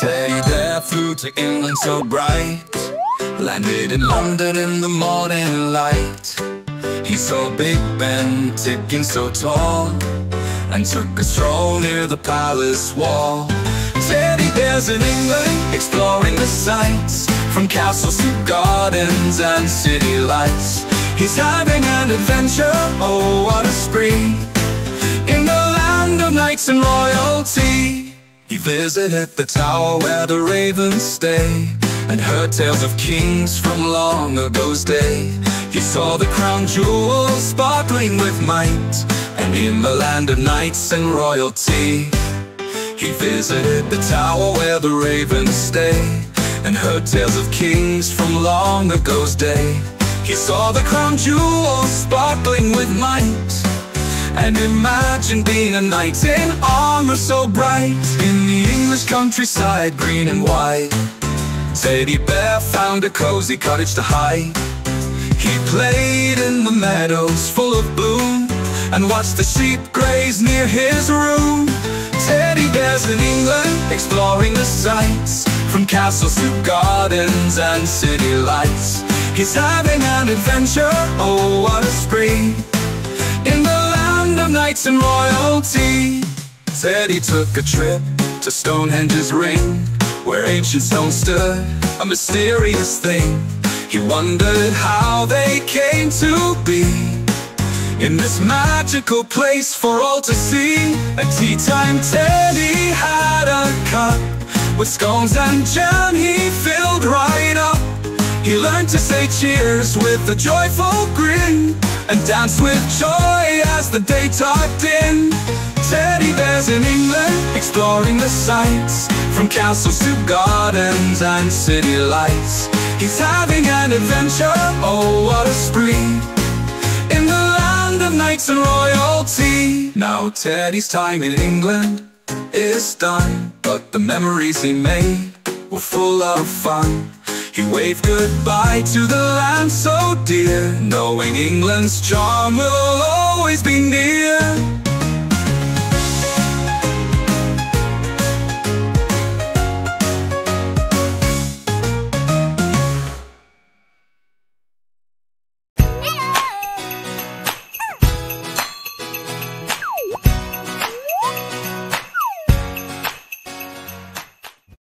Teddy Take flew to England so bright. Landed in London in the morning light. He saw Big Ben ticking so tall And took a stroll near the palace wall. Teddy bears in England exploring the sights From castles to gardens and city lights. He's having an adventure, oh what a spree. In the land of knights and royalty. He visited the tower where the ravens stay And heard tales of kings from long ago's day. He saw the crown jewels sparkling with might And in the land of knights and royalty. He visited the tower where the ravens stay And heard tales of kings from long ago's day he saw the crown jewels sparkling with might. And imagined being a knight in armor so bright. In the English countryside, green and white. Teddy Bear found a cozy cottage to hide. He played in the meadows full of bloom And watched the sheep graze near his room. Teddy Bear's in England, exploring the sights From castles to gardens and city lights He's having an adventure, oh what a spree. In the land of knights and royalty Teddy took a trip to Stonehenge's ring Where ancient stones stood, a mysterious thing. He wondered how they came to be In this magical place for all to see. At tea time Teddy had a cup With scones and jam he filled right he learned to say cheers with a joyful grin And dance with joy as the day tucked in. Teddy bears in England, exploring the sights From castles to gardens and city lights. He's having an adventure, oh what a spree. In the land of knights and royalty Now Teddy's time in England is done. But the memories he made were full of fun he waved goodbye to the land so dear Knowing England's charm will always be near